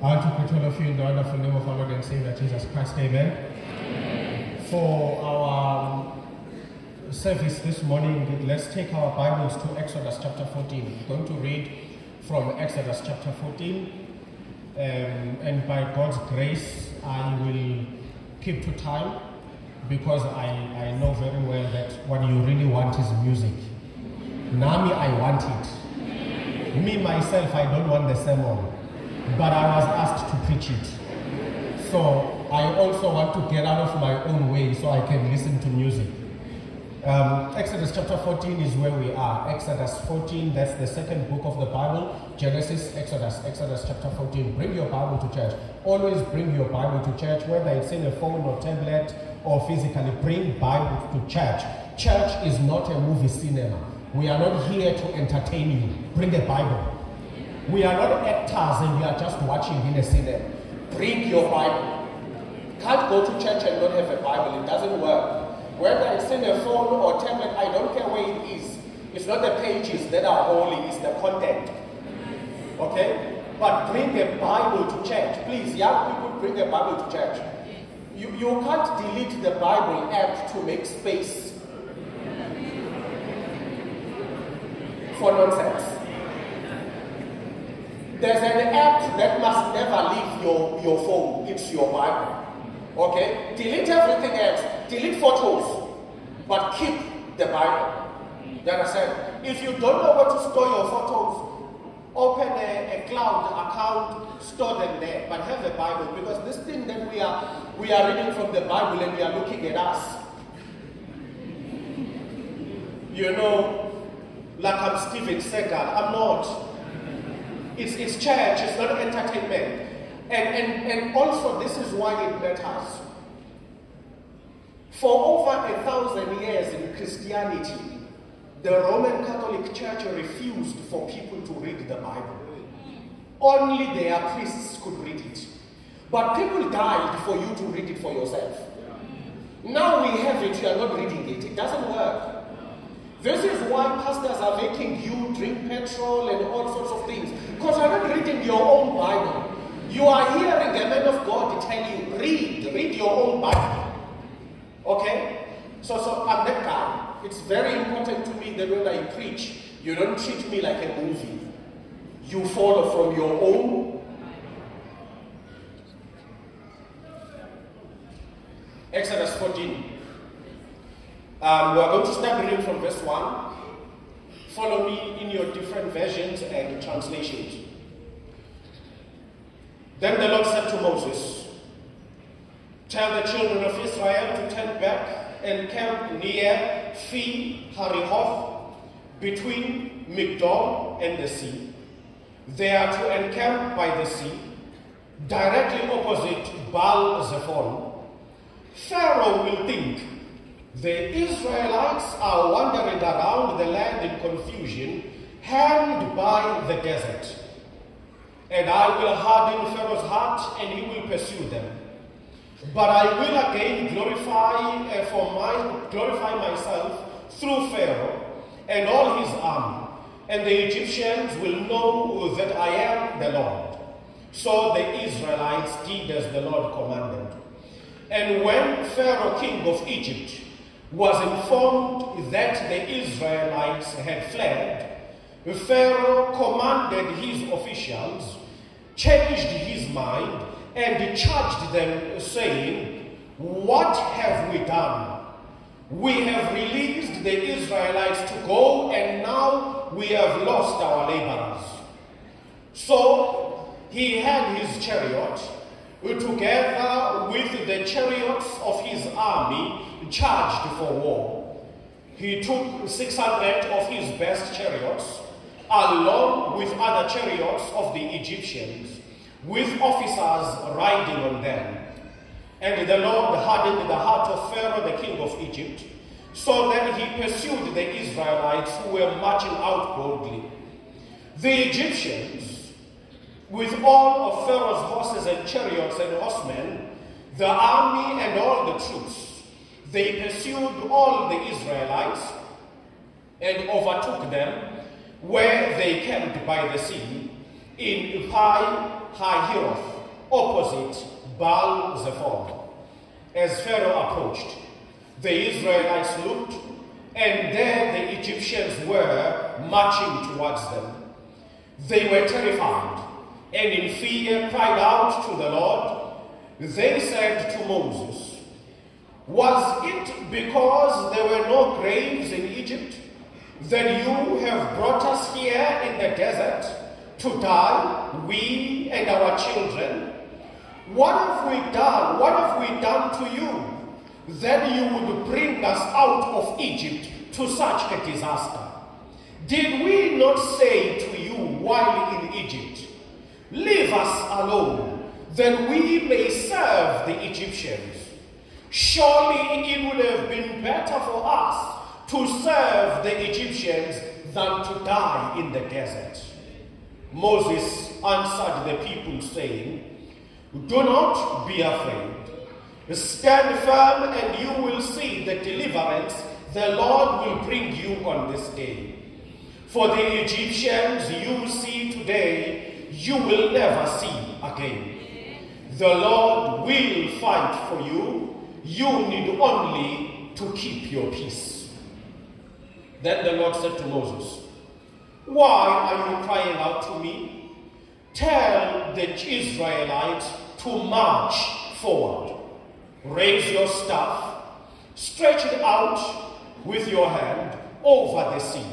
I to greet all of you in the wonderful name of our Lord and Savior Jesus Christ. Amen. For our um, service this morning, let's take our Bibles to Exodus chapter 14. We're going to read from Exodus chapter 14. Um, and by God's grace, I will keep to time because I, I know very well that what you really want is music. Nami, I want it. Me, myself, I don't want the sermon, but I was asked to preach it. So I also want to get out of my own way so I can listen to music. Um, Exodus chapter 14 is where we are. Exodus 14, that's the second book of the Bible. Genesis, Exodus, Exodus chapter 14. Bring your Bible to church. Always bring your Bible to church, whether it's in a phone or tablet or physically. Bring Bible to church. Church is not a movie cinema. We are not here to entertain you. Bring a Bible. We are not actors and we are just watching in a cinema. Bring your Bible. Can't go to church and not have a Bible. It doesn't work. Whether it's in a phone or tablet, I don't care where it is. It's not the pages that are holy, it's the content. Okay? But bring a Bible to church. Please, young people, bring a Bible to church. You, you can't delete the Bible app to make space for nonsense. There's an app that must never leave your, your phone. It's your Bible. Okay? Delete everything else. Delete photos. But keep the Bible. You understand? If you don't know where to store your photos, open a, a cloud account, store them there, but have a Bible because this thing that we are we are reading from the Bible and we are looking at us. You know, like I'm Steven Seagal. I'm not. It's, it's church, it's not entertainment. And, and, and also, this is why it matters. For over a thousand years in Christianity, the Roman Catholic Church refused for people to read the Bible. Only their priests could read it. But people died for you to read it for yourself. Now we have it, you are not reading it. It doesn't work. This is why pastors are making you drink petrol and all sorts of things. Because you're not reading your own Bible. You are hearing a man of God tell you, read, read your own Bible. Okay? So, so I'm that guy. It's very important to me that when I preach, you don't treat me like a movie. You follow from your own. Exodus 14. Um, we are going to start reading from verse 1. Follow me in your different versions and translations. Then the Lord said to Moses, Tell the children of Israel to turn back and camp near Pi Hahiroth, between Migdol and the sea. They are to encamp by the sea, directly opposite Baal Zephon. Pharaoh will think the Israelites are wandering around the land in confusion, hanged by the desert. And I will harden Pharaoh's heart, and he will pursue them. But I will again glorify uh, for my glorify myself through Pharaoh and all his army, and the Egyptians will know that I am the Lord. So the Israelites did as the Lord commanded. And when Pharaoh, king of Egypt, was informed that the Israelites had fled, Pharaoh commanded his officials, changed his mind, and charged them, saying, What have we done? We have released the Israelites to go, and now we have lost our laborers. So he had his chariot, together with the chariots of his army, charged for war. He took 600 of his best chariots, along with other chariots of the Egyptians, with officers riding on them. And the Lord hardened the heart of Pharaoh, the king of Egypt, so that he pursued the Israelites who were marching out boldly. The Egyptians, with all of Pharaoh's horses and chariots and horsemen, the army and all the troops, they pursued all the Israelites and overtook them where they camped by the sea in Pi Hahiroth, opposite Baal Zephon. As Pharaoh approached, the Israelites looked, and there the Egyptians were marching towards them. They were terrified, and in fear cried out to the Lord. They said to Moses, Was it because there were no graves in Egypt that you have brought us here in the desert to die, we and our children? What have we done? What have we done to you that you would bring us out of Egypt to such a disaster? Did we not say to you while in Egypt, Leave us alone, that we may serve the Egyptians? Surely it would have been better for us to serve the Egyptians than to die in the desert. Moses answered the people, saying, Do not be afraid. Stand firm, and you will see the deliverance the Lord will bring you on this day. For the Egyptians you see today, you will never see again. The Lord will fight for you. You need only to keep your peace. Then the Lord said to Moses, Why are you crying out to me? Tell the Israelites to march forward. Raise your staff, stretch it out with your hand over the sea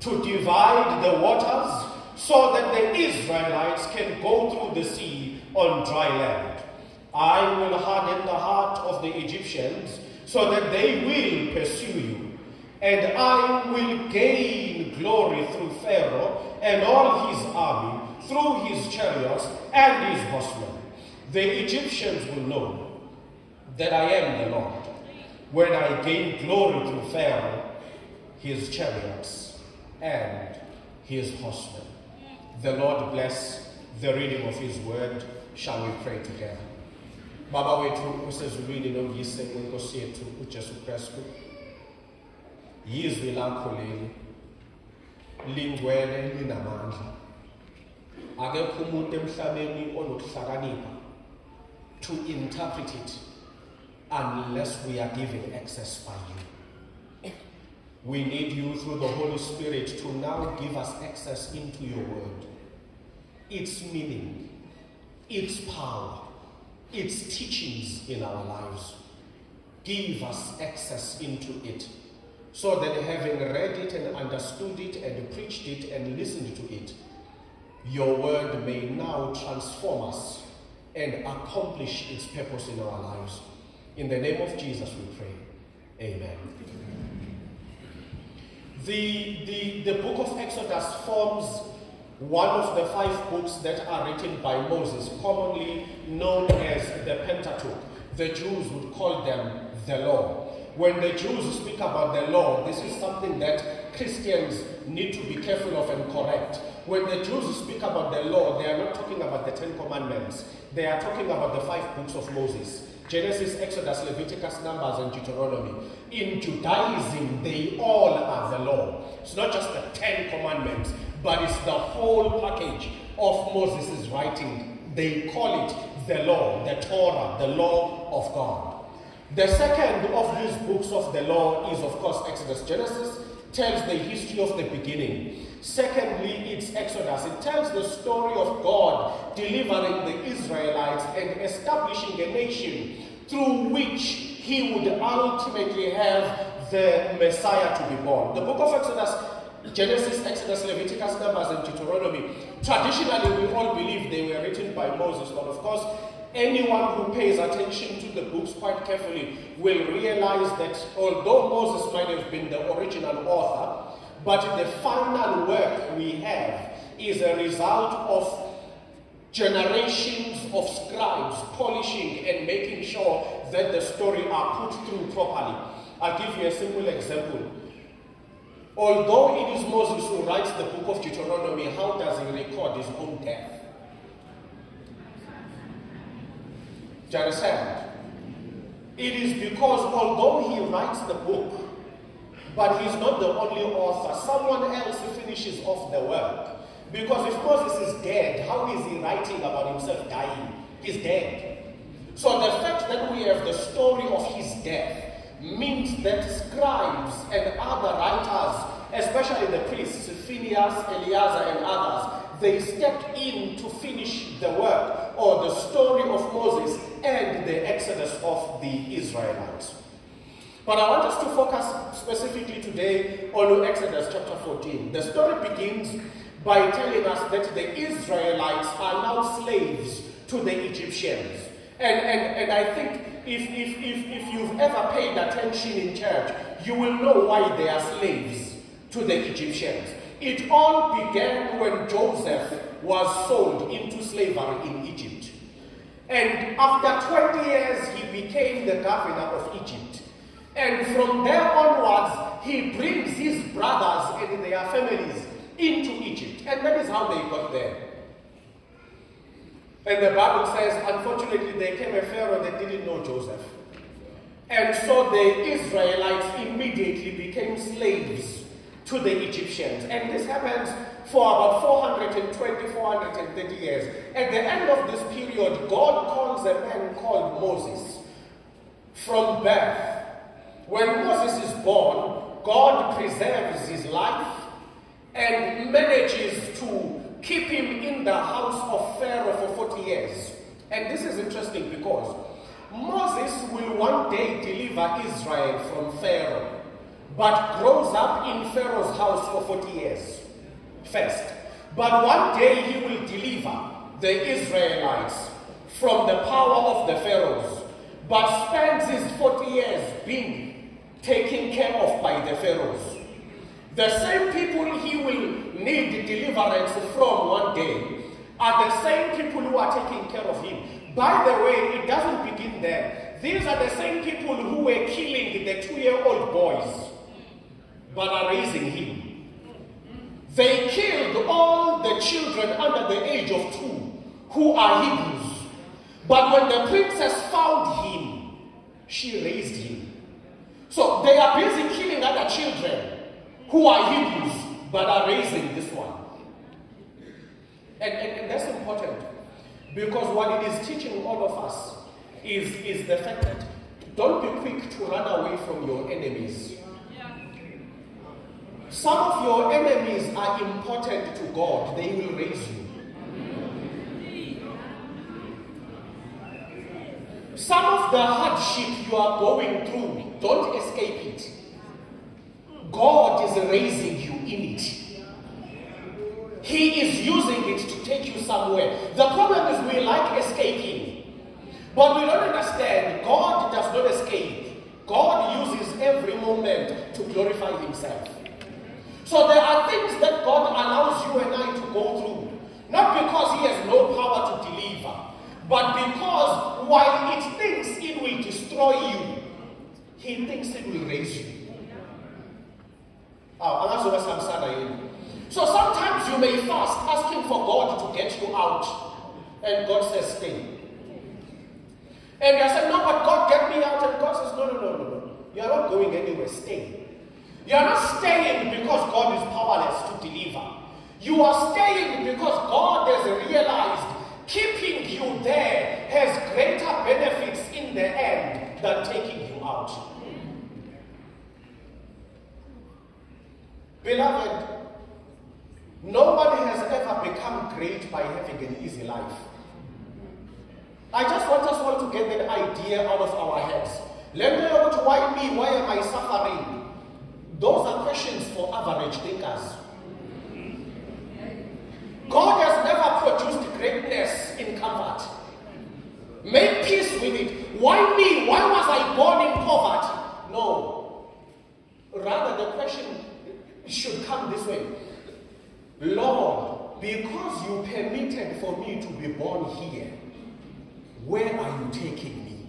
to divide the waters so that the Israelites can go through the sea on dry land. I will harden the heart of the Egyptians so that they will pursue you, and I will gain glory through Pharaoh and all his army, through his chariots and his horsemen. The Egyptians will know that I am the Lord when I gain glory through Pharaoh, his chariots, and his horsemen. The Lord bless the reading of his word. Shall we pray together? Baba wethu usezulwini noyise wenkosi yethu uJesu Kristu. Yizwi lakho leli lingcwele linamandla. Akekho umuntu emhlabeni onokuhlakanipha to interpret it unless we are given access by you. We need you through the Holy Spirit to now give us access into your word, its meaning, its power, its teachings in our lives. Give us access into it so that having read it and understood it and preached it and listened to it, your word may now transform us and accomplish its purpose in our lives. In the name of Jesus we pray. Amen. The, the, the book of Exodus forms one of the five books that are written by Moses, commonly known as the Pentateuch. The Jews would call them the law. When the Jews speak about the law, this is something that Christians need to be careful of and correct. When the Jews speak about the law, they are not talking about the Ten Commandments. They are talking about the five books of Moses. Genesis, Exodus, Leviticus, Numbers, and Deuteronomy. In Judaism, they all are the law. It's not just the Ten Commandments, but it's the whole package of Moses' writing. They call it the law, the Torah, the law of God. The second of these books of the law is, of course, Exodus. Genesis tells the history of the beginning. Secondly, it's Exodus. It tells the story of God delivering the Israelites and establishing a nation through which he would ultimately have the Messiah to be born. The book of Exodus, Genesis, Exodus, Leviticus, Numbers, and Deuteronomy, traditionally we all believe they were written by Moses, but of course, anyone who pays attention to the books quite carefully will realize that although Moses might have been the original author, but the final work we have is a result of generations of scribes polishing and making sure that the story are put through properly. I'll give you a simple example. Although it is Moses who writes the book of Deuteronomy, how does he record his own death? Do you understand? It is because although he writes the book, but he's not the only author, someone else finishes off the work. Because if Moses is dead, how is he writing about himself dying? He's dead. So the fact that we have the story of his death means that scribes and other writers, especially the priests, Phineas, Eleazar, and others, they stepped in to finish the work or the story of Moses and the exodus of the Israelites. But I want us to focus specifically today on Exodus chapter 14. The story begins by telling us that the Israelites are now slaves to the Egyptians. And, and, and I think if, if, if, if you've ever paid attention in church, you will know why they are slaves to the Egyptians. It all began when Joseph was sold into slavery in Egypt. And after 20 years, he became the governor of Egypt. And from there onwards, he brings his brothers and their families into Egypt. And that is how they got there. And the Bible says, unfortunately, there came a Pharaoh that didn't know Joseph. And so the Israelites immediately became slaves to the Egyptians. And this happens for about 420, 430 years. At the end of this period, God calls a man called Moses from birth. When Moses is born, God preserves his life and manages to keep him in the house of Pharaoh for 40 years. And this is interesting because Moses will one day deliver Israel from Pharaoh, but grows up in Pharaoh's house for 40 years first. But one day he will deliver the Israelites from the power of the Pharaohs, but spends his 40 years being taken care of by the Pharaohs. The same people he will need deliverance from one day are the same people who are taking care of him. By the way, it doesn't begin there. These are the same people who were killing the two year old boys but are raising him. They killed all the children under the age of two who are Hebrews. But when the princess found him, she raised him. So they are busy killing other children who are Hebrews but are raising this one. And, and, and, that's important because what it is teaching all of us is, is the fact that don't be quick to run away from your enemies. Some of your enemies are important to God, they will raise you. Some of the hardship you are going through, don't escape it. God is raising you in it. He is using it to take you somewhere. The problem is we like escaping. But we don't understand God does not escape. God uses every moment to glorify himself. So there are things that God allows you and I to go through. Not because he has no power to deliver, but because while it thinks it will destroy you, he thinks it will raise you. Oh, so sometimes you may fast asking for God to get you out. And God says, stay. And you say, no, but God get me out. And God says, no, no, no, no, no. You are not going anywhere. Stay. You are not staying because God is powerless to deliver. You are staying because God has realized keeping you there has greater benefits in the end than taking you out. Beloved, nobody has ever become great by having an easy life. I just want us all to get that idea out of our heads. Let me know why me, why am I suffering? Those are questions for average thinkers. God has never produced greatness in comfort. Make peace with it. Why me? Why was I born in poverty? No. Rather, the question should come this way Lord, because you permitted for me to be born here, where are you taking me?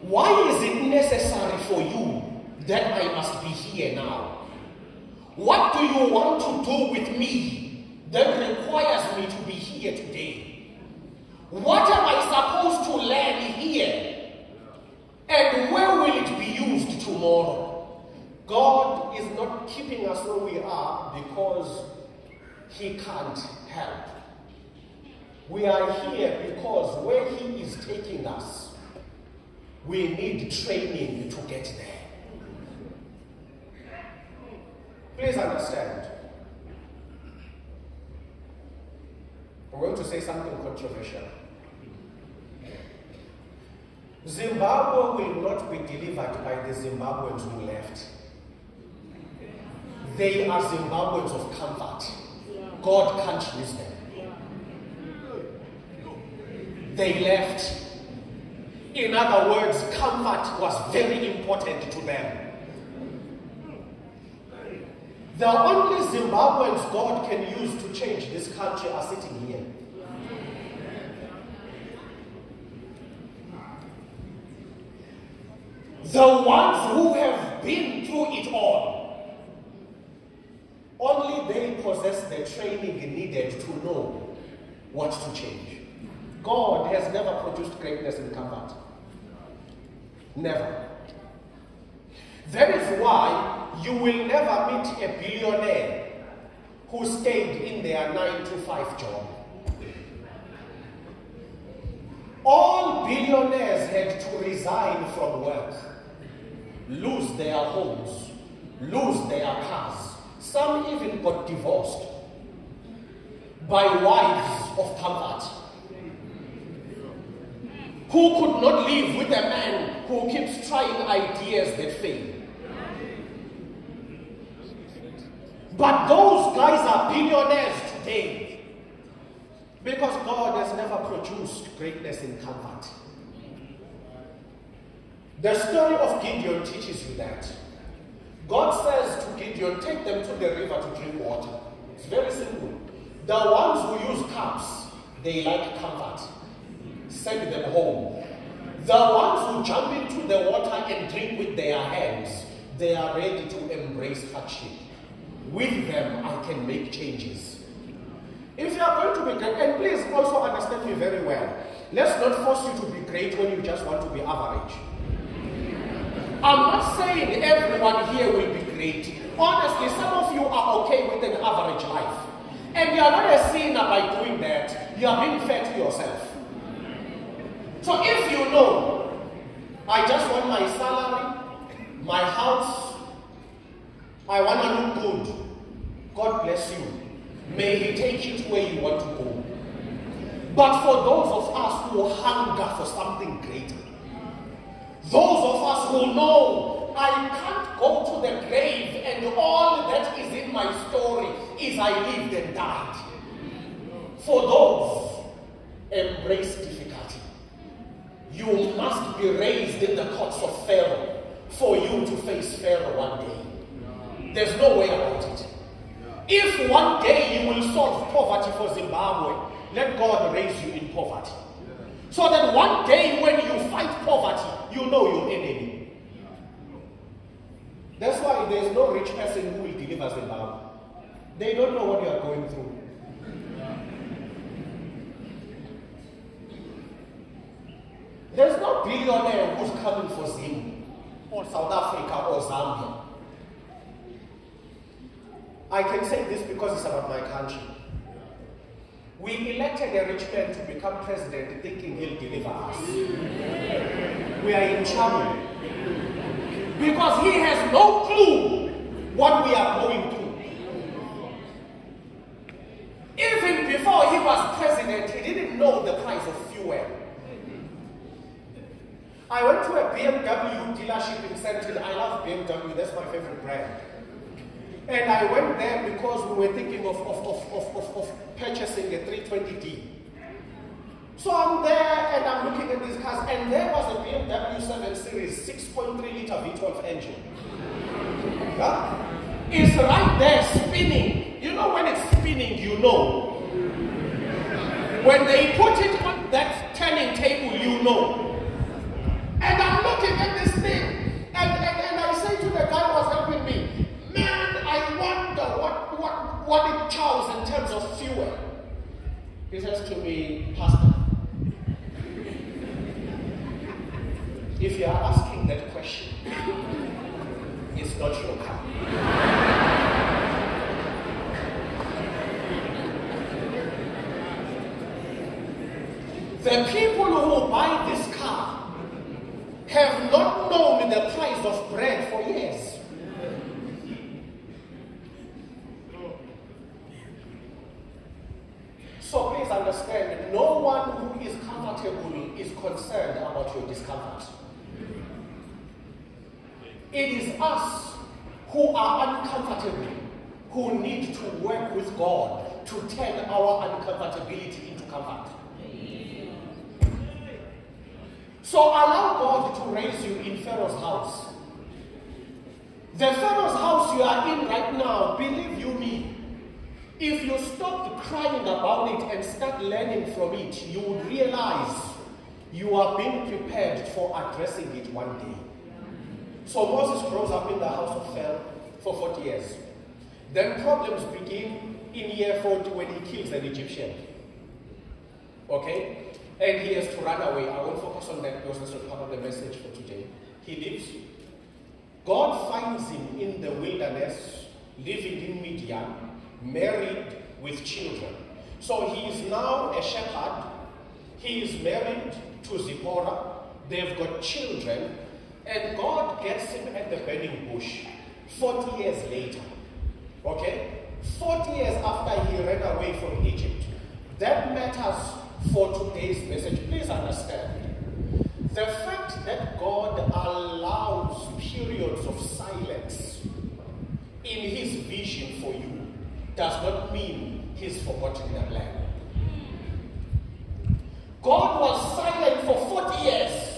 Why is it necessary for you that I must be here now? What do you want to do with me that requires me to be here today? What am I supposed to learn here? And where will it be used tomorrow? God is not keeping us where we are because He can't help. We are here because where He is taking us, we need training to get there. Please understand. I'm going to say something controversial. Zimbabwe will not be delivered by the Zimbabweans who left. They are Zimbabweans of comfort. God can't use them. They left. In other words, comfort was very important to them. The only Zimbabweans God can use to change this country are sitting here. The ones who have been through it all, only they possess the training needed to know what to change. God has never produced greatness in comfort. Never. That is why you will never meet a billionaire who stayed in their 9 to 5 job. All billionaires had to resign from work lose their homes, lose their cars. Some even got divorced by wives of comfort who could not live with a man who keeps trying ideas that fail. But those guys are billionaires today because God has never produced greatness in comfort. The story of Gideon teaches you that. God says to Gideon, take them to the river to drink water. It's very simple. The ones who use cups, they like comfort. Send them home. The ones who jump into the water and drink with their hands, they are ready to embrace hardship. With them, I can make changes. If you are going to be great, and please also understand me very well, let's not force you to be great when you just want to be average. I'm not saying everyone here will be great. Honestly, some of you are okay with an average life. And you are not a sinner by doing that. You are being fair to yourself. So if you know, I just want my salary, my house, I want to look good, God bless you. May He take you to where you want to go. But for those of us who hunger for something greater, those of us who know I can't go to the grave and all that is in my story is I lived and died. For those, embrace difficulty. You must be raised in the courts of Pharaoh for you to face Pharaoh one day. There's no way about it. If one day you will solve poverty for Zimbabwe, let God raise you in poverty. So that one day when you fight poverty, you know your enemy. That's why there's no rich person who will deliver Zimbabwe. They don't know what you are going through. There's no billionaire who's coming for Zim or South Africa or Zambia. I can say this because it's about my country. We elected a rich man to become president thinking he'll deliver us. We are in trouble. Because he has no clue what we are going through. Even before he was president, he didn't know the price of fuel. I went to a BMW dealership in Central. I love BMW, that's my favorite brand. And I went there because we were thinking of, of, of, of, of, of purchasing a 320D. So I'm there and I'm looking at these cars, and there was a BMW 7 Series 6.3 liter V12 engine. Yeah? It's right there spinning. You know when it's spinning, you know. When they put it on that turning table, you know. And I'm looking at this thing, and, and, and I say to the guy who was helping me, man, I wonder what, what, it charges in terms of fuel. He says to me, Pastor, if you are asking that question, it's not your car. the people who buy this car have not known the price of bread for years. So please understand, no one who is comfortable is concerned about your discomfort. It us who are uncomfortable who need to work with God to turn our uncomfortability into comfort. So allow God to raise you in Pharaoh's house. The Pharaoh's house you are in right now, believe you me, if you stop crying about it and start learning from it, you would realize you are being prepared for addressing it one day. So Moses grows up in the house of Pharaoh for 40 years. Then problems begin in year 40 when he kills an Egyptian. Okay? And he has to run away. I won't focus on that because that's not part of the message for today. He lives. God finds him in the wilderness, living in Midian, married with children. So he is now a shepherd. He is married to Zipporah. They've got children. And God gets him at the burning bush 40 years later. Okay? 40 years after he ran away from Egypt. That matters for today's message. Please understand. The fact that God allows periods of silence in his vision for you does not mean he's forgotten the land. God was silent for 40 years.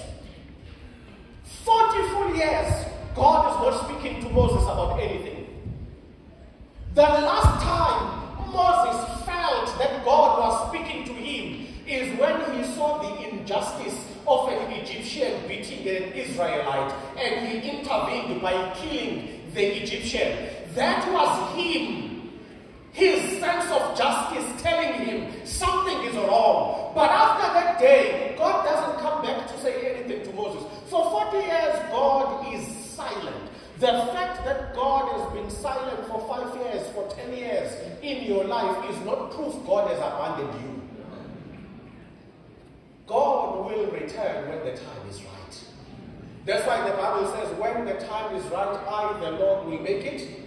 40 full years. God is not speaking to Moses about anything. The last time Moses felt that God was speaking to him is when he saw the injustice of an Egyptian beating an Israelite and he intervened by killing the Egyptian. That was him his sense of justice telling him something is wrong. But after that day, God doesn't come back to say anything to Moses. For 40 years, God is silent. The fact that God has been silent for five years, for 10 years in your life is not proof God has abandoned you. God will return when the time is right. That's why the Bible says, when the time is right, I, the Lord, will make it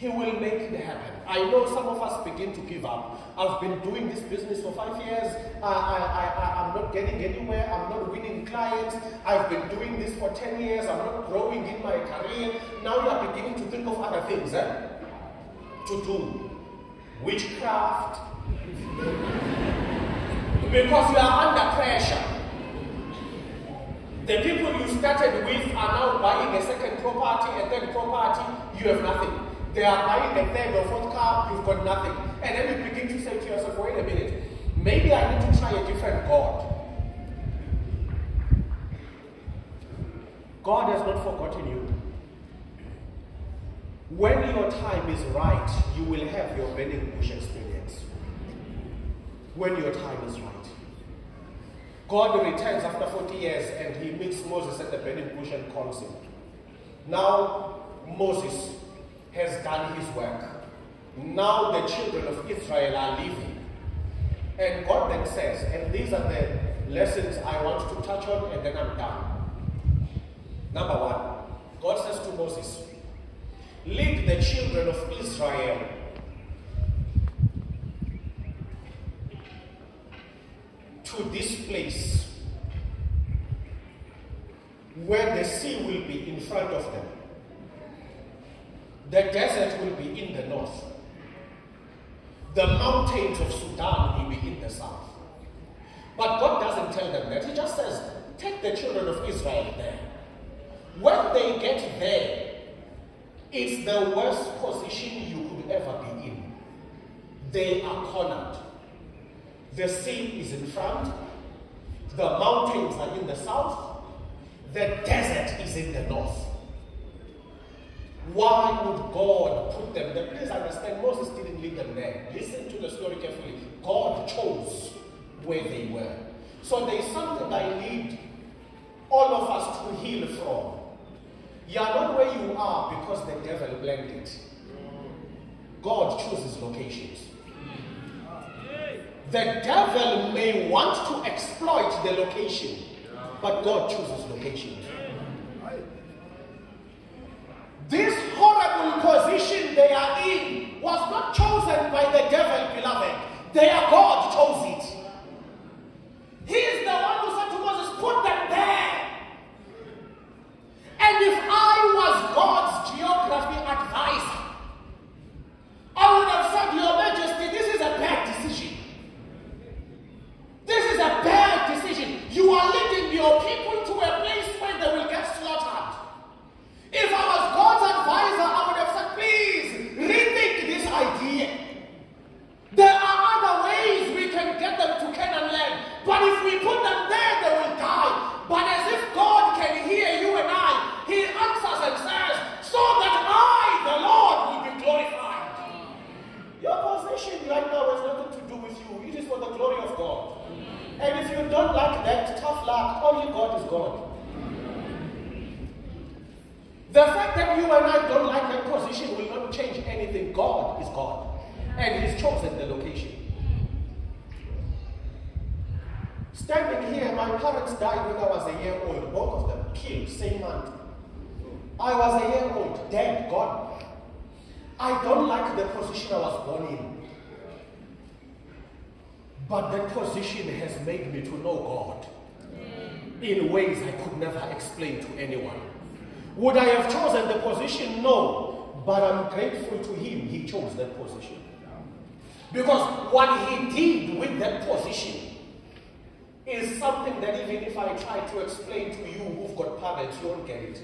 he will make it happen. I know some of us begin to give up. I've been doing this business for five years. I, I, I, I'm not getting anywhere. I'm not winning clients. I've been doing this for 10 years. I'm not growing in my career. Now you are beginning to think of other things eh? to do. Witchcraft. because you are under pressure. The people you started with are now buying a second property, a third property. You have nothing. They are buying a third or fourth car, you've got nothing. And then you begin to say to yourself, wait a minute, maybe I need to try a different God. God has not forgotten you. When your time is right, you will have your burning bush experience. When your time is right. God returns after 40 years and he meets Moses at the burning bush and calls him. Now, Moses, has done his work. Now the children of Israel are leaving. And God then says, and these are the lessons I want to touch on, and then I'm done. Number one, God says to Moses, Lead the children of Israel to this place where the sea will be in front of them. The desert will be in the north. The mountains of Sudan will be in the south. But God doesn't tell them that. He just says, take the children of Israel there. When they get there, it's the worst position you could ever be in. They are cornered. The sea is in front. The mountains are in the south. The desert is in the north. Why would God put them there? Please understand, Moses didn't leave them there. Listen to the story carefully. God chose where they were. So there is something I need all of us to heal from. You are not where you are because the devil blamed it. God chooses locations. The devil may want to exploit the location, but God chooses locations. This horrible position they are in was not chosen by the devil, beloved. Their God chose it. He is the one who said to Moses, Put them there. And if I was God's geography advisor, I would have said, Your Majesty, this is a bad decision. This is a bad decision. You are leading your people to a place where they will get slaughtered. If I was advisor, I would have said, please rethink this idea. There are other ways we can get them to Canaan land. But if we put them there, they will die. But as if God can hear you and I, He answers and says, so that I, the Lord, will be glorified. Your position right now has nothing to do with you. It is for the glory of God. And if you don't like that, tough luck. Only God is God. The fact that you and I don't like that position will not change anything. God is God. And He's chosen the location. Standing here, my parents died when I was a year old. Both of them killed, same month. I was a year old, dead, gone. I don't like the position I was born in. But that position has made me to know God in ways I could never explain to anyone. Would I have chosen the position? No. But I'm grateful to Him, He chose that position. Because what He did with that position is something that even if I try to explain to you who've got parents, you won't get it.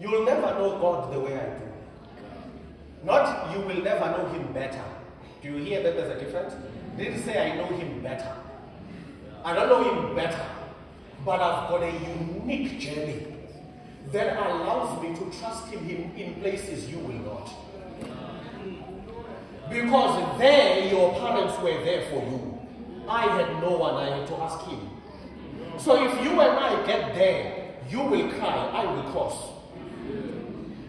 You'll never know God the way I do. Not you will never know Him better. Do you hear that there's a difference? Didn't say I know Him better. I don't know Him better, but I've got a unique journey that allows me to trust Him in places you will not. Because there your parents were there for you. I had no one, I had to ask Him. So if you and I get there, you will cry, I will cross.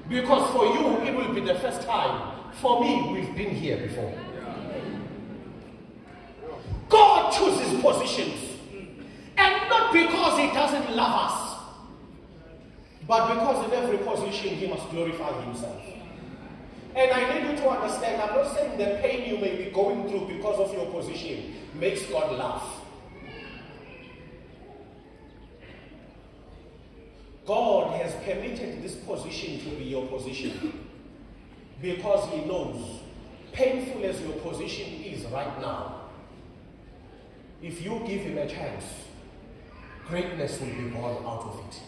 Because for you, it will be the first time. For me, we've been here before. God chooses positions. And not because He doesn't love us, but because in every position He must glorify Himself. And I need you to understand, I'm not saying the pain you may be going through because of your position makes God laugh. God has permitted this position to be your position because He knows, painful as your position is right now, if you give Him a chance, greatness will be born out of it.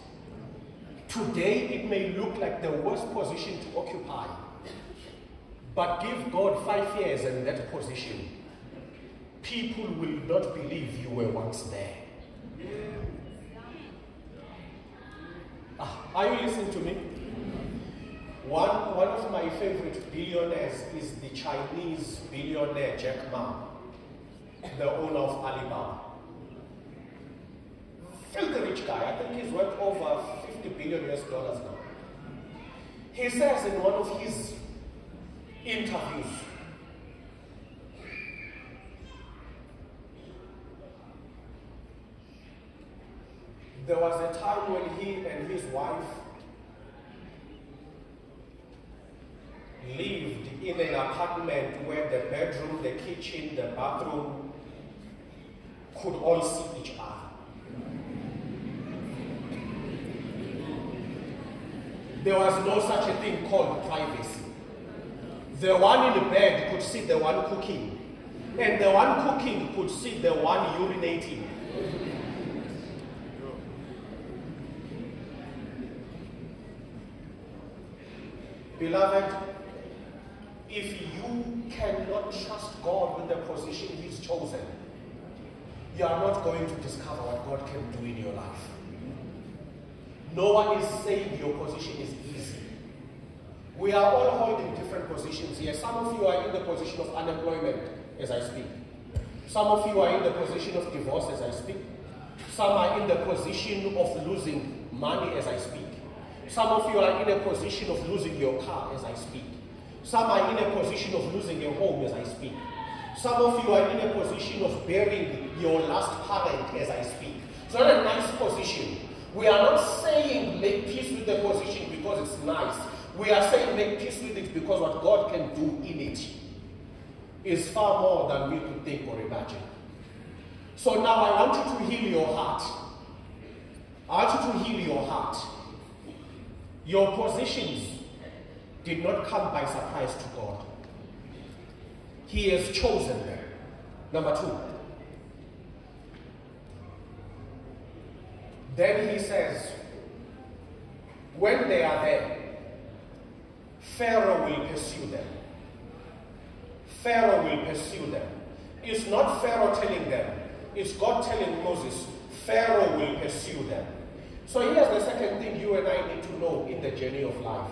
Today, it may look like the worst position to occupy, but give God five years in that position, people will not believe you were once there. Ah, are you listening to me? One, one of my favorite billionaires is the Chinese billionaire Jack Ma, the owner of Alibaba. Filthy rich guy. I think he's worth over 50 billion US dollars now. He says in one of his interviews, there was a time when he and his wife lived in an apartment where the bedroom, the kitchen, the bathroom could all see each other. There was no such a thing called privacy. The one in the bed could see the one cooking, and the one cooking could see the one urinating. Beloved, if you cannot trust God with the position He's chosen, you are not going to discover what God can do in your life. No one is saying your position is easy. We are all holding different positions here. Some of you are in the position of unemployment as I speak. Some of you are in the position of divorce as I speak. Some are in the position of losing money as I speak. Some of you are in a position of losing your car as I speak. Some are in a position of losing your home as I speak. Some of you are in a position of burying your last parent as I speak. It's not a nice position. We are not saying make peace with the position because it's nice. We are saying make peace with it because what God can do in it is far more than we could think or imagine. So now I want you to heal your heart. I want you to heal your heart. Your positions did not come by surprise to God. He has chosen them. Number two. Then he says, when they are there, Pharaoh will pursue them. Pharaoh will pursue them. It's not Pharaoh telling them, it's God telling Moses, Pharaoh will pursue them. So here's the second thing you and I need to know in the journey of life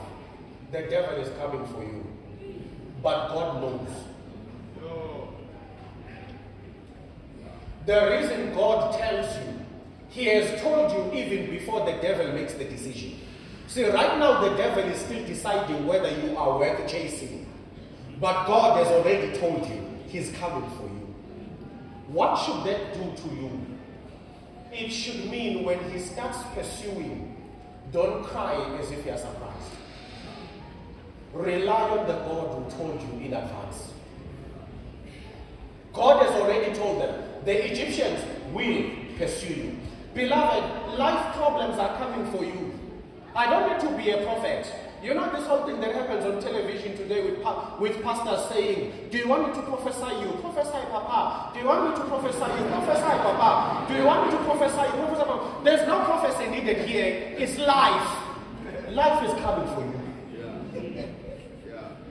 the devil is coming for you, but God knows. The reason God tells you, He has told you even before the devil makes the decision. See, right now the devil is still deciding whether you are worth chasing. But God has already told you He's coming for you. What should that do to you? It should mean when He starts pursuing, don't cry as if you're surprised. Rely on the God who told you in advance. God has already told them the Egyptians will pursue you. Beloved, life problems are coming for you. I don't need to be a prophet. You know this whole thing that happens on television today with, with pastors saying, Do you want me to prophesy you? Prophesy, Papa. Do you want me to prophesy you? Prophesy, Papa. Do you want me to prophesy you? Prophesy, Papa. There's no prophecy needed here. It's life. Life is coming for you.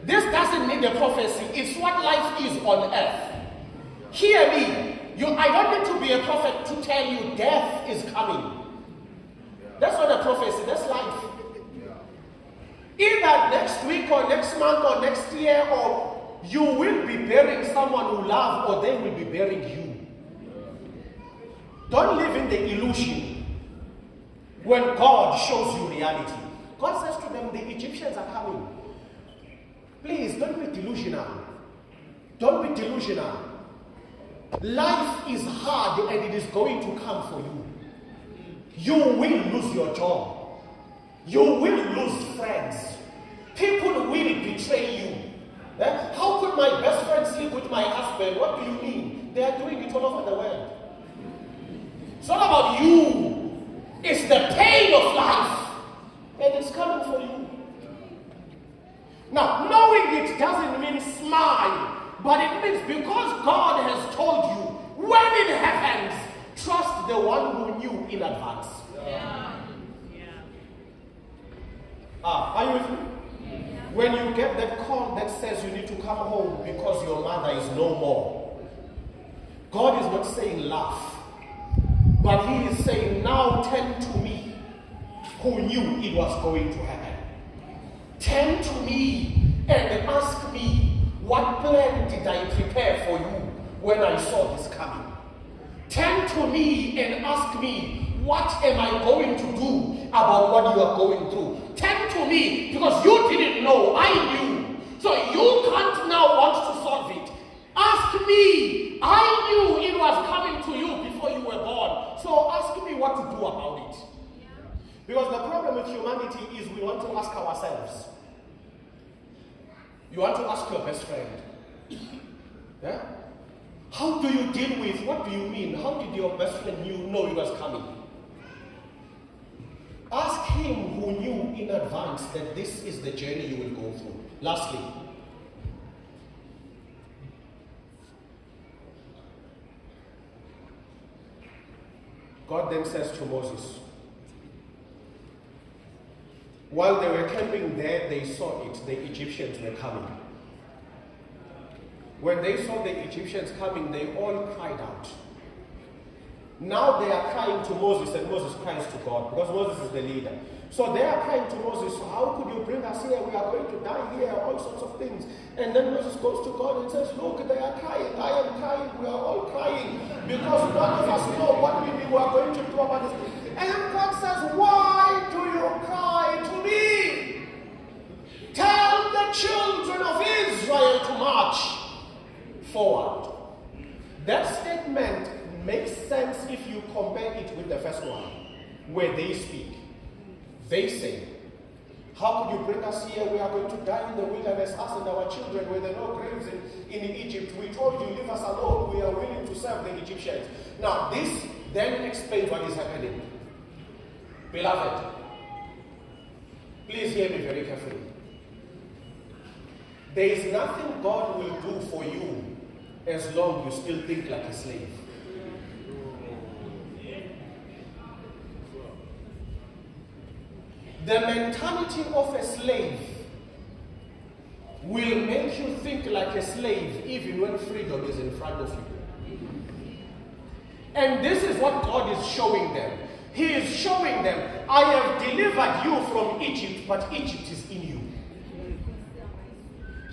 This doesn't need a prophecy. It's what life is on earth. Hear me. You, I don't need to be a prophet to tell you death is coming. That's not a prophecy, that's life. Either next week or next month or next year, or you will be burying someone you love, or they will be burying you. Don't live in the illusion when God shows you reality. God says to them, The Egyptians are coming. Please don't be delusional. Don't be delusional. Life is hard and it is going to come for you. You will lose your job. You will lose friends. People will betray you. Eh? How could my best friend sleep with my husband? What do you mean? They are doing it all over the world. It's not about you. It's the pain of life. And it's coming for you. Now, knowing it doesn't mean smile. But it means because God has told you, when it happens, trust the one who knew in advance. Yeah. Yeah. Ah, are you with me? Yeah. When you get that call that says you need to come home because your mother is no more, God is not saying laugh, but He is saying, now turn to me who knew it was going to happen. Turn to me and ask me what plan did I prepare for you when I saw this coming? Turn to me and ask me, what am I going to do about what you are going through? Turn to me because you didn't know, I knew. So you can't now want to solve it. Ask me. I knew it was coming to you before you were born. So ask me what to do about it. Because the problem with humanity is we want to ask ourselves. You want to ask your best friend. Yeah? How do you deal with, what do you mean? How did your best friend you know he was coming? Ask him who knew in advance that this is the journey you will go through. Lastly, God then says to Moses, while they were camping there, they saw it. The Egyptians were coming. When they saw the Egyptians coming, they all cried out. Now they are crying to Moses, and Moses cries to God because Moses is the leader. So they are crying to Moses, How could you bring us here? We are going to die here, all sorts of things. And then Moses goes to God and says, Look, they are crying. I am crying. We are all crying because none of us know what we are going to do about this. And God says, Why do you cry cry to me. Tell the children of Israel to march forward. That statement makes sense if you compare it with the first one, where they speak. They say, how could you bring us here? We are going to die in the wilderness, us and our children, where there are no graves in, in Egypt. We told you, leave us alone. We are willing to serve the Egyptians. Now, this then explains what is happening. Beloved, please hear me very carefully. There is nothing God will do for you as long you still think like a slave. The mentality of a slave will make you think like a slave even when freedom is in front of you. And this is what God is showing them. He is showing them, I have delivered you from Egypt, but Egypt is in you.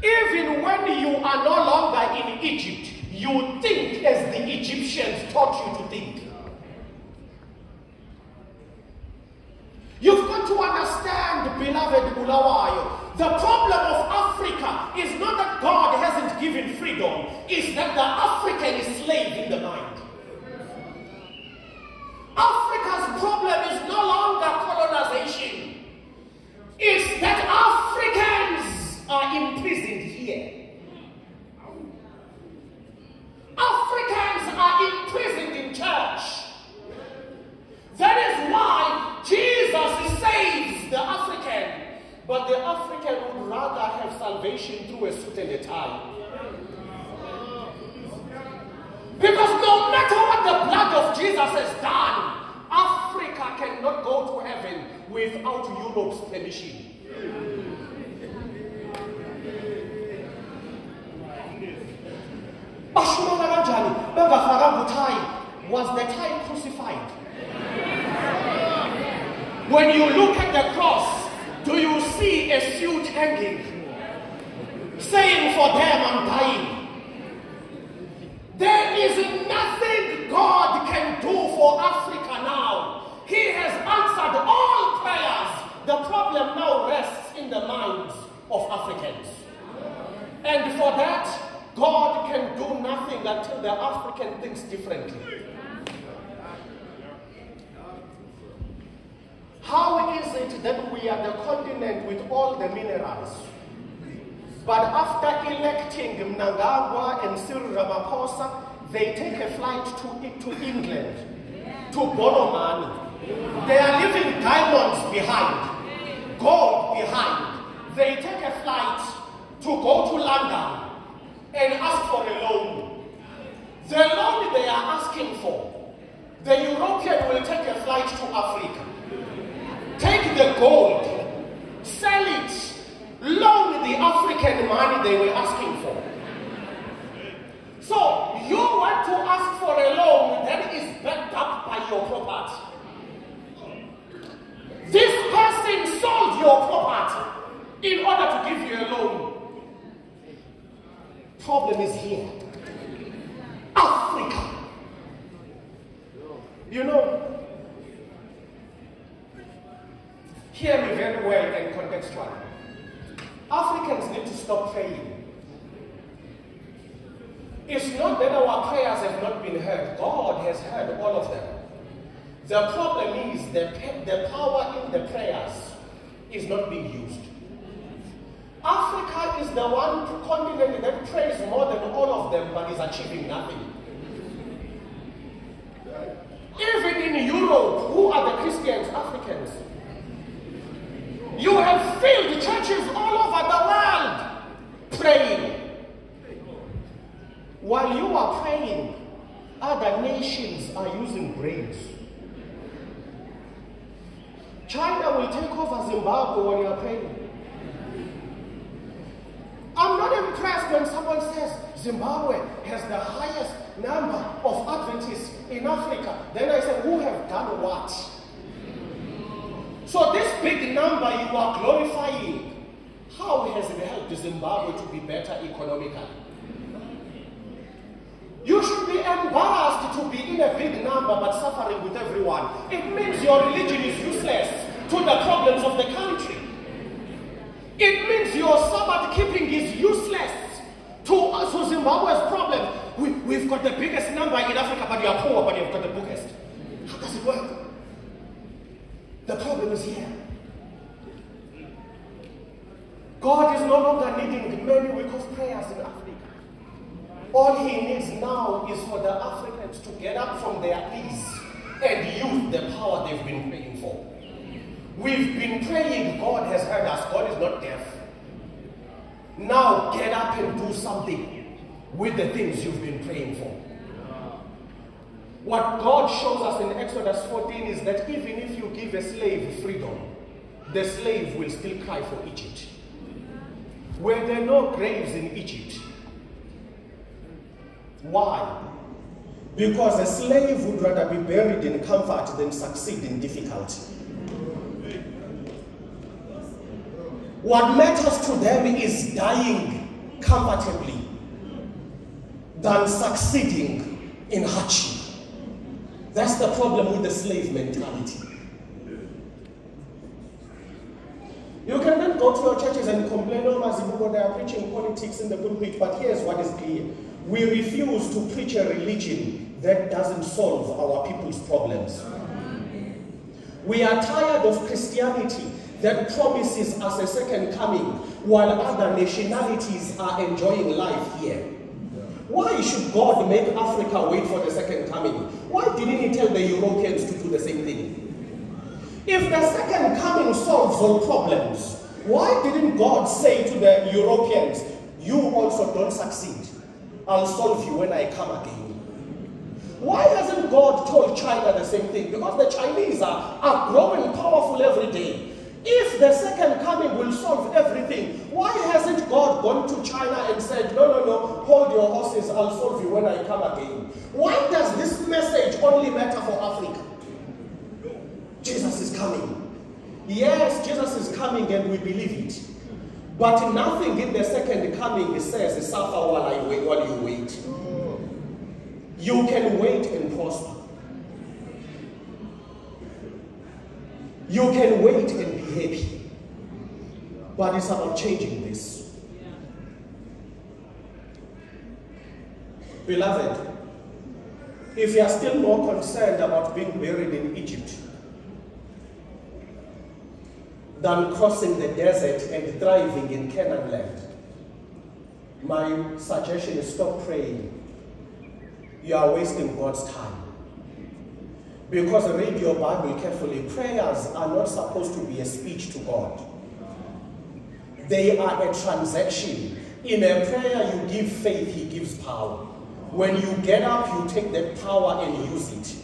Even when you are no longer in Egypt, you think as the Egyptians taught you to think. You've got to understand, beloved Bulawayo, the problem of Africa is not that God hasn't given freedom, it's that the African is slave in the mind. Africa's problem is no longer colonization. It's that Africans are imprisoned here. Africans are imprisoned in church. That is why Jesus saves the African, but the African would rather have salvation through a suit and a tie. Because no matter what the blood of Jesus has done, Africa cannot go to heaven without Europe's permission. was the tie crucified? When you look at the cross do you see a suit hanging? Saying for them i'm dying there is nothing God can do for Africa now. He has answered all prayers. The problem now rests the minds of Africans. And for that, God can do nothing until the African thinks differently. How is it that we are the continent with all the minerals? But after electing Mnangagwa and Cyril Ramaphosa, they take a flight to, to England, to borrow money. They are leaving diamonds behind, gold behind. They take a flight to go to London and ask for a loan. The loan they are asking for, the European will take a flight to Africa, take the gold, sell it, loan the African money they were asking for. So you want to ask for a loan that is backed up by your property. This person sold your property in order to give you a loan. Problem is here. Africa. You know, hear me very well and contextually. Africans need to stop praying. It's not that our prayers have not been heard. God has heard all of them. The problem is the, the power in the prayers is not being used. Africa is the one continent that prays more than all of them but is achieving nothing. Even in Europe, who are the Christians? Africans. You have filled churches all over the world praying. While you are praying, other nations are using brains. China will take over Zimbabwe when you are praying. I'm not impressed when someone says Zimbabwe has the highest number of Adventists in Africa. Then I say, who have done what? So this big number you are glorifying, how has it helped Zimbabwe to be better economically? You should embarrassed to be in a big number but suffering with everyone. It means your religion is useless to the problems of the country. It means your Sabbath keeping is useless to, to Zimbabwe's problem. We, we've got the biggest number in Africa, but you are poor, but you've got the biggest. How does it work? The problem is here. God is no longer needing many weeks of prayers in Africa. All he needs now is for the Africans to get up from their knees and use the power they've been praying for. We've been praying, God has heard us, God is not deaf. Now get up and do something with the things you've been praying for. What God shows us in Exodus 14 is that even if you give a slave freedom, the slave will still cry for Egypt. Were there no graves in Egypt? Why? Because a slave would rather be buried in comfort than succeed in difficulty. What matters to them is dying comfortably than succeeding in hardship. That's the problem with the slave mentality. You can then go to your churches and complain, oh, Mazibuko, they are preaching politics in the pulpit, but here's what is clear. We refuse to preach a religion that doesn't solve our people's problems. We are tired of Christianity that promises us a second coming while other nationalities are enjoying life here. Why should God make Africa wait for the second coming? Why didn't he tell the Europeans to do the same thing? If the second coming solves all problems, why didn't God say to the Europeans, you also don't succeed? I'll solve you when I come again. Why hasn't God told China the same thing? Because the Chinese are, are growing powerful every day. If the second coming will solve everything, why hasn't God gone to China and said, no, no, no, hold your horses, I'll solve you when I come again? Why does this message only matter for Africa? Jesus is coming. Yes, Jesus is coming and we believe it. But nothing in the second coming says, suffer while I wait, while you wait. You can wait and prosper. You can wait and be happy. But it's about changing this. Beloved, if you are still more concerned about being buried in Egypt, than crossing the desert and thriving in Canaan land. My suggestion is stop praying. You are wasting God's time. Because read your Bible carefully. Prayers are not supposed to be a speech to God. They are a transaction. In a prayer, you give faith, He gives power. When you get up, you take that power and use it.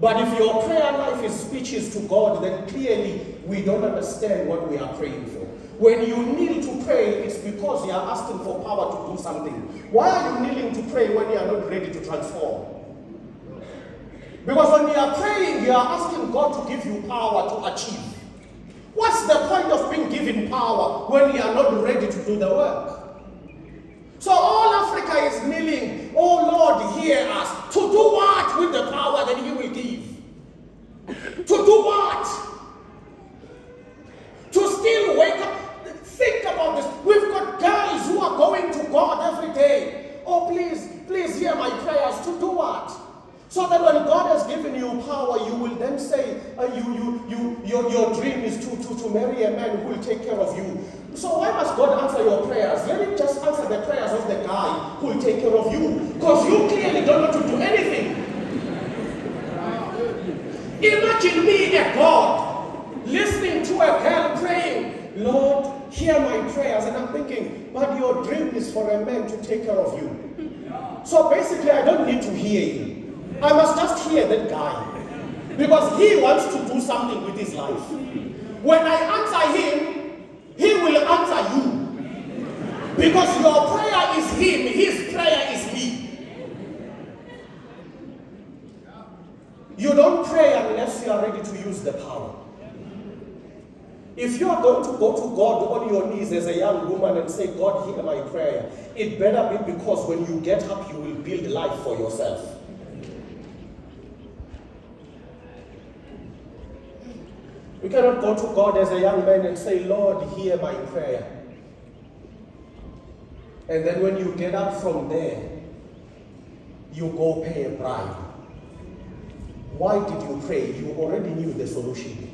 But if your prayer life is speeches to God, then clearly we don't understand what we are praying for. When you kneel to pray, it's because you are asking for power to do something. Why are you kneeling to pray when you are not ready to transform? Because when you are praying, you are asking God to give you power to achieve. What's the point of being given power when you are not ready to do the work? So all Africa is kneeling, oh Lord, hear us. To do what with the power that He will give? To do what? To still wake up. Think about this. We've got guys who are going to God every day. Oh, please, please hear my prayers. To do what? So that when God has given you power, you will then say, uh, you, you, you, your, your dream is to, to, to marry a man who will take care of you. So why must God answer your prayers? Let him just answer the prayers of the guy who will take care of you. Because you clearly don't want to do anything. Imagine me, a God, listening to a girl Lord, hear my prayers. And I'm thinking, but your dream is for a man to take care of you. So basically, I don't need to hear you. I must just hear that guy. Because he wants to do something with his life. When I answer him, he will answer you. Because your prayer is him, his prayer is me. You don't pray unless you are ready to use the power. If you are going to go to God on your knees as a young woman and say, God, hear my prayer, it better be because when you get up, you will build life for yourself. We cannot go to God as a young man and say, Lord, hear my prayer. And then when you get up from there, you go pay a bribe. Why did you pray? You already knew the solution.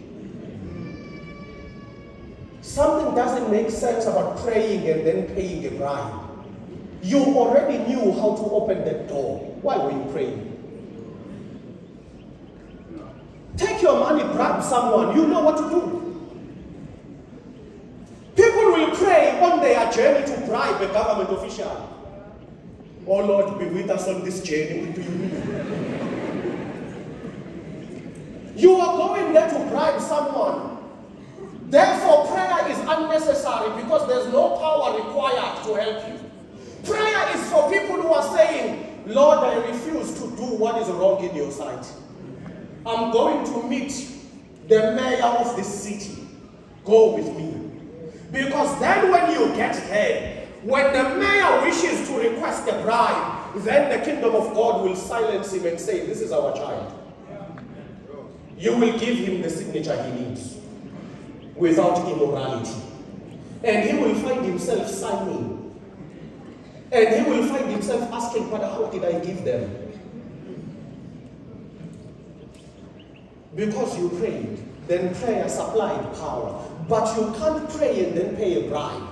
Something doesn't make sense about praying and then paying a bribe. You already knew how to open the door. Why were you praying? Take your money, bribe someone. You know what to do. People will pray on their journey to bribe a government official. Oh Lord, be with us on this journey. Do you You are going there to bribe someone. Therefore, prayer is unnecessary because there's no power required help you. Prayer is for people who are saying, Lord, I refuse to do what is wrong in your sight. I'm going to meet the mayor of this city. Go with me. Because then when you get there, when the mayor wishes to request a bribe, then the kingdom of God will silence him and say, this is our child. You will give him the signature he needs without immorality. And he will find himself signing. And he will find himself asking, but how did I give them? Because you prayed, then prayer supplied power. But you can't pray and then pay a bribe.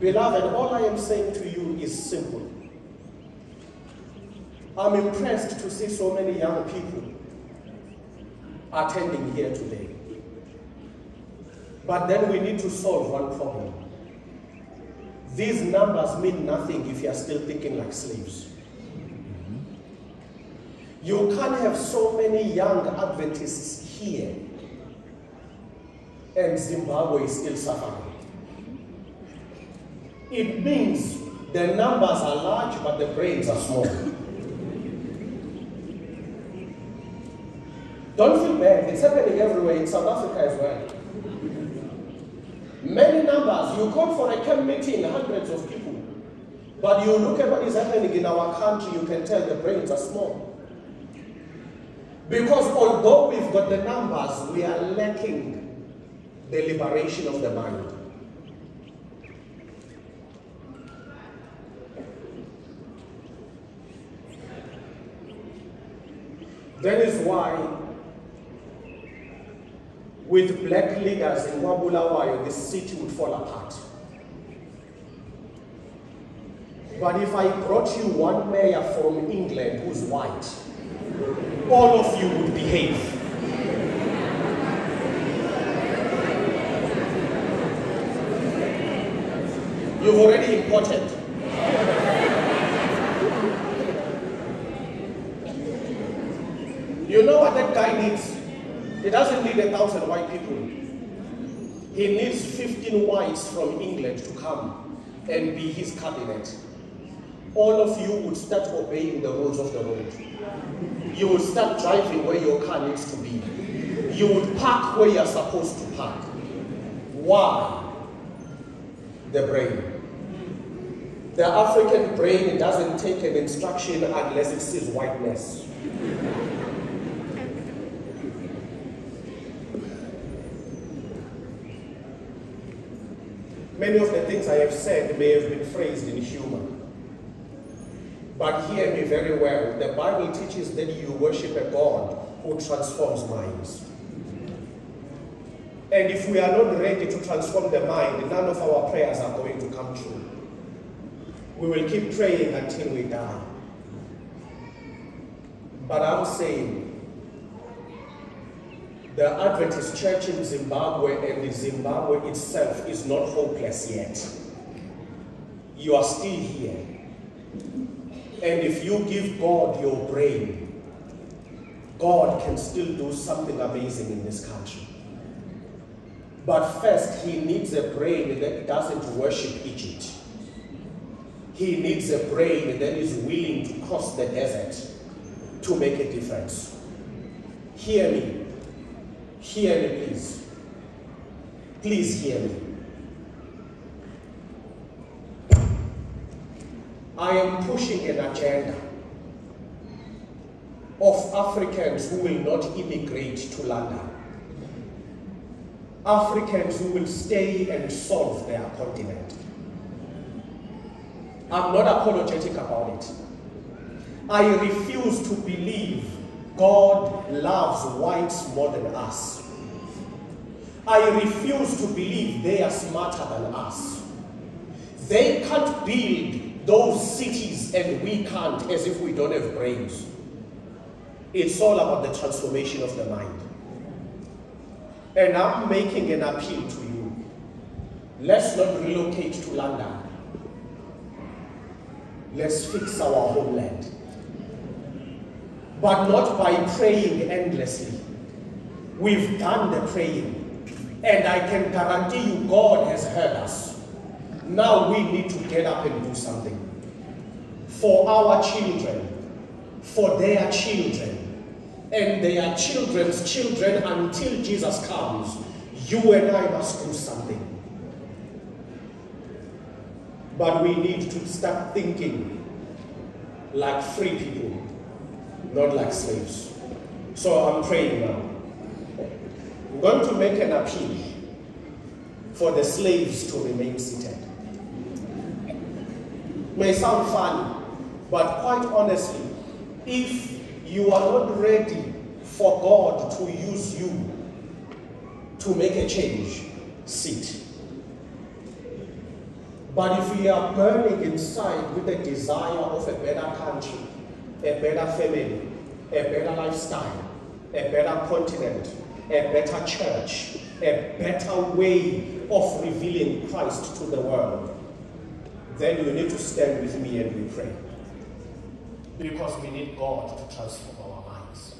Beloved, all I am saying to you is simple. I'm impressed to see so many young people attending here today. But then we need to solve one problem. These numbers mean nothing if you are still thinking like slaves. You can't have so many young Adventists here and Zimbabwe is still suffering. It means the numbers are large but the brains are small. Don't feel bad, it's happening everywhere in South Africa as well. Many numbers, you come for a camp meeting, hundreds of people. But you look at what is happening in our country, you can tell the brains are small. Because although we've got the numbers, we are lacking the liberation of the mind. That is why with black leaders in KwaBulawayo, the city would fall apart. But if I brought you one mayor from England who's white, all of you would behave. You've already imported. You know what that guy needs? He doesn't need a thousand white people. He needs 15 whites from England to come and be cabinet. All of you would start obeying the rules of the road. You would start driving where your car needs to be. You would park where you're supposed to park. Why? The brain. The African brain doesn't take an instruction unless it sees whiteness. Many of the things I have said may have been phrased in humor. But hear me very well. The Bible teaches that you worship a God who transforms minds. And if we are not ready to transform the mind, none of our prayers are going to come true. We will keep praying until we die. But I'm saying the Adventist church in Zimbabwe and Zimbabwe itself is not hopeless yet. You are still here. And if you give God your brain, God can still do something amazing in this country. But first, he needs a brain that doesn't worship Egypt. He needs a brain that is willing to cross the desert to make a difference. Hear me. Hear me, please. Please hear me. I am pushing an agenda of Africans who will not immigrate to London. Africans who will stay and solve their continent. I'm not apologetic about it. I refuse to believe God loves whites more than us. I refuse to believe they are smarter than us. They can't build those cities and we can't as if we don't have brains. It's all about the transformation of the mind. And I'm making an appeal to you. Let's not relocate to London. Let's fix our homeland. But not by praying endlessly. We've done the praying. And I can guarantee you God has heard us. Now we need to get up and do something. For our children, for their children, and their children's children until Jesus comes, you and I must do something. But we need to start thinking like free people, not like slaves. So I'm praying now. I'm going to make an appeal for the slaves to remain seated. May sound funny, but quite honestly, if you are not ready for God to use you to make a change, sit. But if we are burning inside with the desire of a better country, a better family, a better lifestyle, a better continent, a better church, a better way of revealing Christ to the world, then you need to stand with me and we pray because we need God to transform our minds.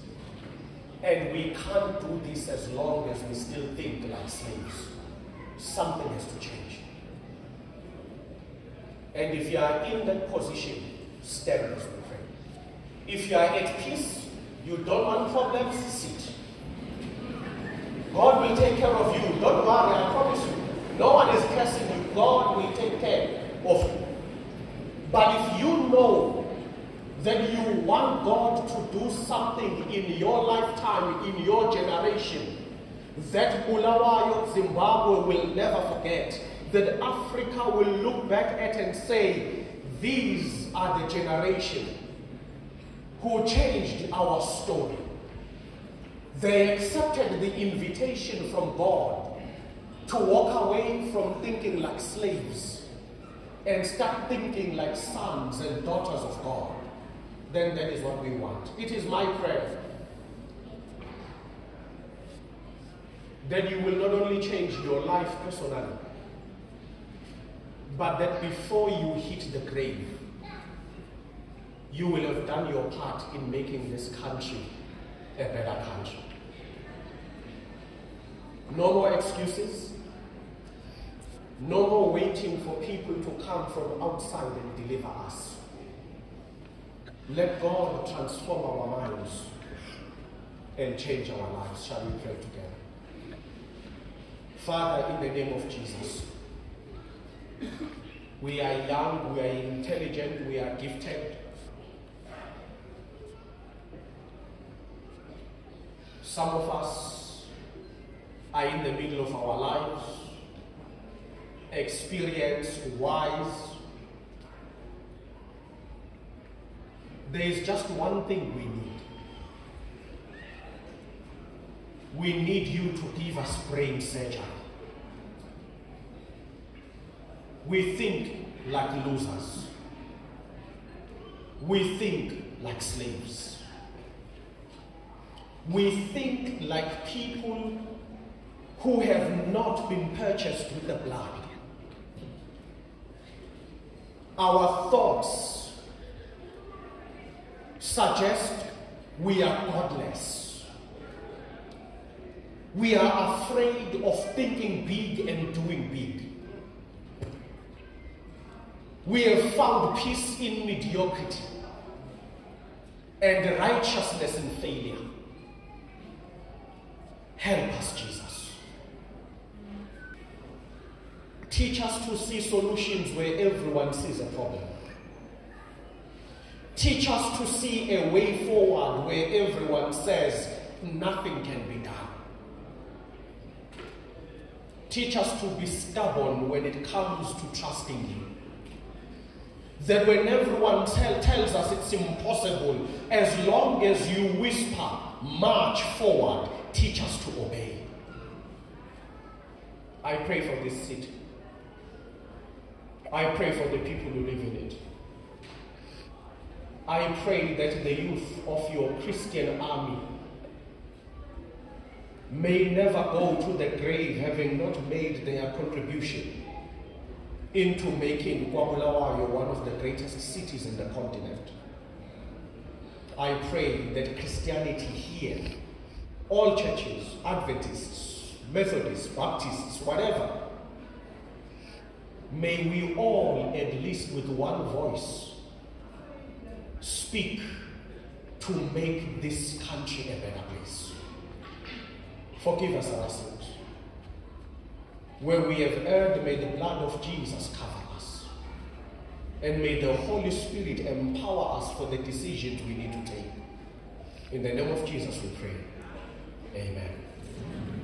And we can't do this as long as we still think like slaves. Something has to change. And if you are in that position, stand we pray. If you are at peace, you don't want problems, sit. God will take care of you. Don't worry, I promise you. No one is cursing you. God will take care of you. But if you know that you want God to do something in your lifetime, in your generation, that Bulawayo, Zimbabwe will never forget, that Africa will look back at and say, these are the generation who changed our story. They accepted the invitation from God to walk away from thinking like slaves and start thinking like sons and daughters of God then that is what we want. It is my prayer that you will not only change your life personally, but that before you hit the grave, you will have done your part in making this country a better country. No more excuses. No more waiting for people to come from outside and deliver us. Let God transform our minds and change our lives. Shall we pray together? Father, in the name of Jesus, we are young, we are intelligent, we are gifted. Some of us are in the middle of our lives, experienced, wise, There is just one thing we need. We need you to give us brain surgery. We think like losers. We think like slaves. We think like people who have not been purchased with the blood. Our thoughts suggest we are godless. We are afraid of thinking big and doing big. We have found peace in mediocrity and righteousness in failure. Help us, Jesus. Teach us to see solutions where everyone sees a problem. Teach us to see a way forward where everyone says nothing can be done. Teach us to be stubborn when it comes to trusting you. That when everyone tell, tells us it's impossible, as long as you whisper, march forward, teach us to obey. I pray for this city. I pray for the people who live in it. I pray that the youth of your Christian army may never go to the grave having not made their contribution into making KwaBulawayo one of the greatest cities in the continent. I pray that Christianity here, all churches, Adventists, Methodists, Baptists, whatever, may we all, at least with one voice, speak to make this country a better place. Forgive us our sins. Where we have erred, may the blood of Jesus cover us. And may the Holy Spirit empower us for the decisions we need to take. In the name of Jesus we pray. Amen.